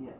Yeah.